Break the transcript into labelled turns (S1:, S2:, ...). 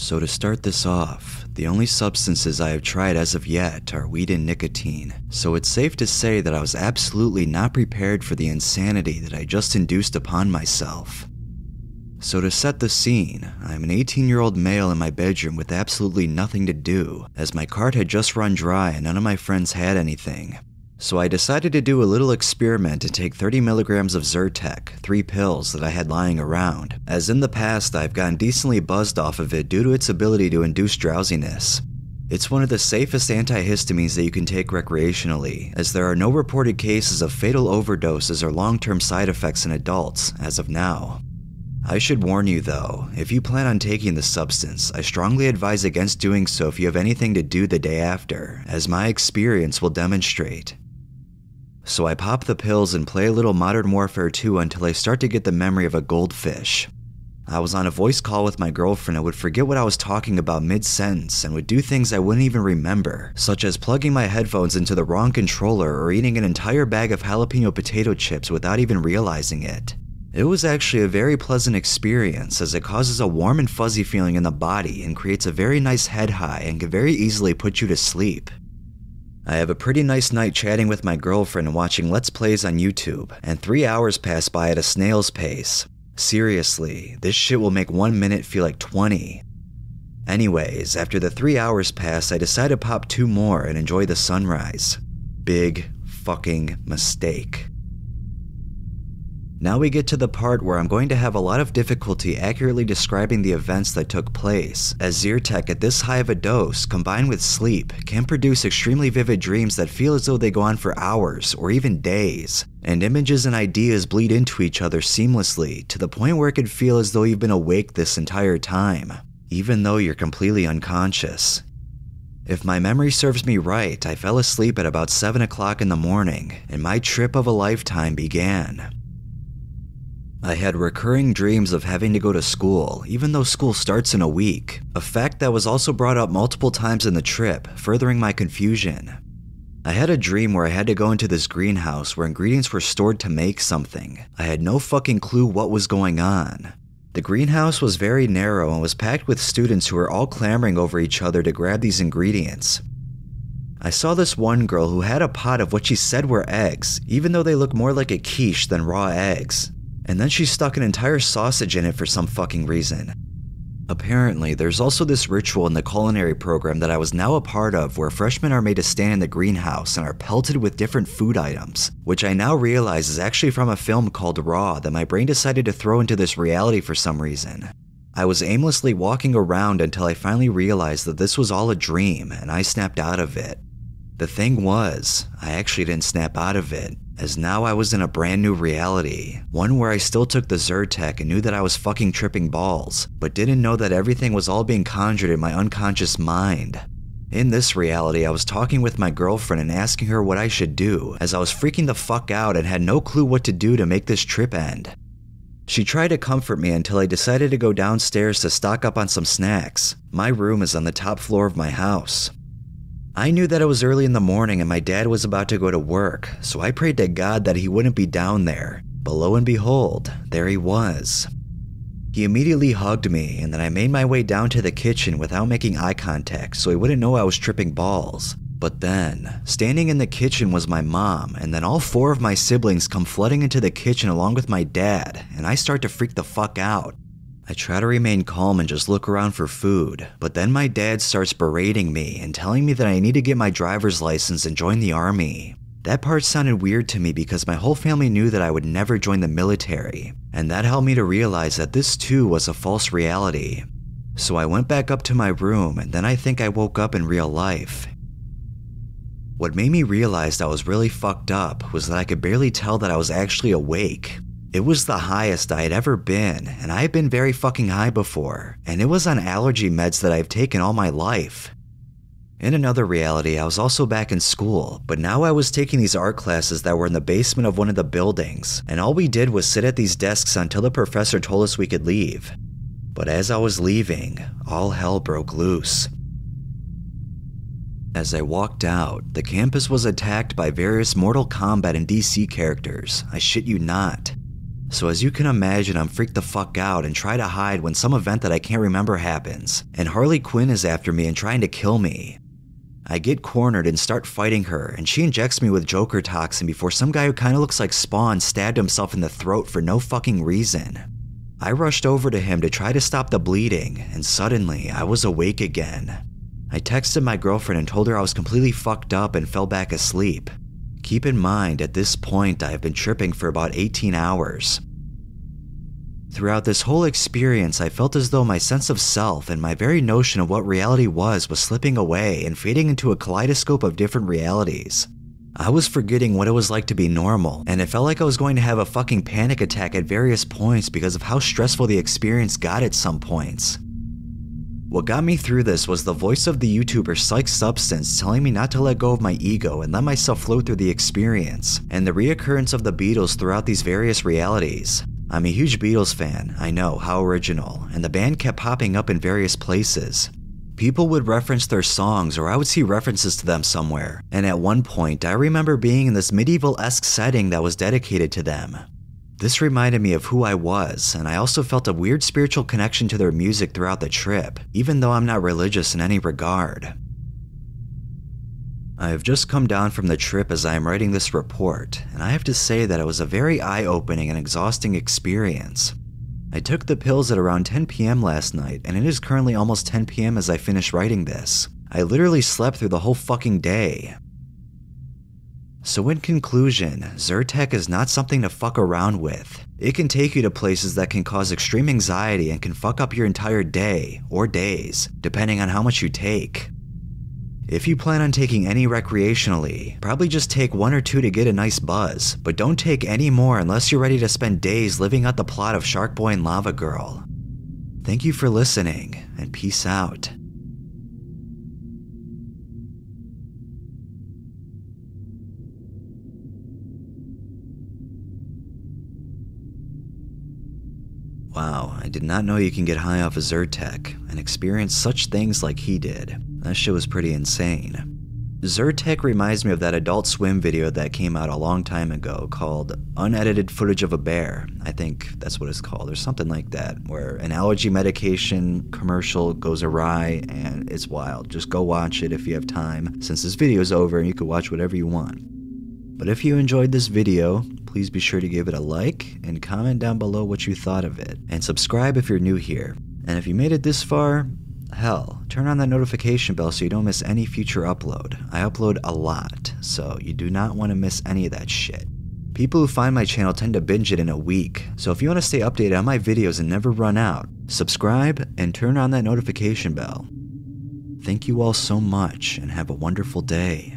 S1: So, to start this off, the only substances I have tried as of yet are weed and nicotine, so it's safe to say that I was absolutely not prepared for the insanity that I just induced upon myself. So, to set the scene, I'm an 18 year old male in my bedroom with absolutely nothing to do, as my cart had just run dry and none of my friends had anything. So, I decided to do a little experiment and take 30 milligrams of Zyrtec, three pills that I had lying around, as in the past I've gotten decently buzzed off of it due to its ability to induce drowsiness. It's one of the safest antihistamines that you can take recreationally, as there are no reported cases of fatal overdoses or long term side effects in adults as of now. I should warn you though, if you plan on taking the substance, I strongly advise against doing so if you have anything to do the day after, as my experience will demonstrate. So I pop the pills and play a little Modern Warfare 2 until I start to get the memory of a goldfish. I was on a voice call with my girlfriend and would forget what I was talking about mid sentence and would do things I wouldn't even remember, such as plugging my headphones into the wrong controller or eating an entire bag of jalapeno potato chips without even realizing it. It was actually a very pleasant experience as it causes a warm and fuzzy feeling in the body and creates a very nice head high and can very easily put you to sleep. I have a pretty nice night chatting with my girlfriend and watching Let's Plays on YouTube, and three hours pass by at a snail's pace. Seriously, this shit will make one minute feel like 20. Anyways, after the three hours pass, I decide to pop two more and enjoy the sunrise. Big fucking mistake. Now we get to the part where I'm going to have a lot of difficulty accurately describing the events that took place, as Zyrtec at this high of a dose, combined with sleep, can produce extremely vivid dreams that feel as though they go on for hours or even days, and images and ideas bleed into each other seamlessly to the point where it could feel as though you've been awake this entire time, even though you're completely unconscious. If my memory serves me right, I fell asleep at about 7 o'clock in the morning, and my trip of a lifetime began. I had recurring dreams of having to go to school, even though school starts in a week, a fact that was also brought up multiple times in the trip, furthering my confusion. I had a dream where I had to go into this greenhouse where ingredients were stored to make something. I had no fucking clue what was going on. The greenhouse was very narrow and was packed with students who were all clamoring over each other to grab these ingredients. I saw this one girl who had a pot of what she said were eggs, even though they looked more like a quiche than raw eggs and then she stuck an entire sausage in it for some fucking reason. Apparently, there's also this ritual in the culinary program that I was now a part of where freshmen are made to stand in the greenhouse and are pelted with different food items, which I now realize is actually from a film called Raw that my brain decided to throw into this reality for some reason. I was aimlessly walking around until I finally realized that this was all a dream and I snapped out of it. The thing was, I actually didn't snap out of it, as now I was in a brand new reality, one where I still took the Zyrtec and knew that I was fucking tripping balls, but didn't know that everything was all being conjured in my unconscious mind. In this reality, I was talking with my girlfriend and asking her what I should do, as I was freaking the fuck out and had no clue what to do to make this trip end. She tried to comfort me until I decided to go downstairs to stock up on some snacks. My room is on the top floor of my house. I knew that it was early in the morning and my dad was about to go to work, so I prayed to God that he wouldn't be down there. But lo and behold, there he was. He immediately hugged me, and then I made my way down to the kitchen without making eye contact so he wouldn't know I was tripping balls. But then, standing in the kitchen was my mom, and then all four of my siblings come flooding into the kitchen along with my dad, and I start to freak the fuck out. I try to remain calm and just look around for food, but then my dad starts berating me and telling me that I need to get my driver's license and join the army. That part sounded weird to me because my whole family knew that I would never join the military, and that helped me to realize that this too was a false reality. So I went back up to my room and then I think I woke up in real life. What made me realize I was really fucked up was that I could barely tell that I was actually awake. It was the highest I had ever been, and I had been very fucking high before, and it was on allergy meds that I've taken all my life. In another reality, I was also back in school, but now I was taking these art classes that were in the basement of one of the buildings, and all we did was sit at these desks until the professor told us we could leave. But as I was leaving, all hell broke loose. As I walked out, the campus was attacked by various Mortal Kombat and DC characters, I shit you not. So as you can imagine, I'm freaked the fuck out and try to hide when some event that I can't remember happens, and Harley Quinn is after me and trying to kill me. I get cornered and start fighting her, and she injects me with Joker toxin before some guy who kinda looks like Spawn stabbed himself in the throat for no fucking reason. I rushed over to him to try to stop the bleeding, and suddenly I was awake again. I texted my girlfriend and told her I was completely fucked up and fell back asleep. Keep in mind, at this point, I have been tripping for about 18 hours. Throughout this whole experience, I felt as though my sense of self and my very notion of what reality was was slipping away and fading into a kaleidoscope of different realities. I was forgetting what it was like to be normal, and it felt like I was going to have a fucking panic attack at various points because of how stressful the experience got at some points. What got me through this was the voice of the YouTuber Psyched Substance telling me not to let go of my ego and let myself flow through the experience, and the reoccurrence of the Beatles throughout these various realities. I'm a huge Beatles fan, I know, how original, and the band kept popping up in various places. People would reference their songs, or I would see references to them somewhere, and at one point, I remember being in this medieval esque setting that was dedicated to them. This reminded me of who I was, and I also felt a weird spiritual connection to their music throughout the trip, even though I'm not religious in any regard. I have just come down from the trip as I am writing this report, and I have to say that it was a very eye opening and exhausting experience. I took the pills at around 10 p.m. last night, and it is currently almost 10 p.m. as I finish writing this. I literally slept through the whole fucking day. So, in conclusion, Zyrtec is not something to fuck around with. It can take you to places that can cause extreme anxiety and can fuck up your entire day, or days, depending on how much you take. If you plan on taking any recreationally, probably just take one or two to get a nice buzz, but don't take any more unless you're ready to spend days living out the plot of Shark Boy and Lava Girl. Thank you for listening, and peace out. Wow, I did not know you can get high off of Zyrtec and experience such things like he did. That shit was pretty insane. Zyrtec reminds me of that Adult Swim video that came out a long time ago called Unedited Footage of a Bear. I think that's what it's called, or something like that, where an allergy medication commercial goes awry and it's wild. Just go watch it if you have time, since this video is over and you can watch whatever you want. But if you enjoyed this video, please be sure to give it a like and comment down below what you thought of it, and subscribe if you're new here. And if you made it this far, hell, turn on that notification bell so you don't miss any future upload. I upload a lot, so you do not want to miss any of that shit. People who find my channel tend to binge it in a week, so if you want to stay updated on my videos and never run out, subscribe and turn on that notification bell. Thank you all so much and have a wonderful day.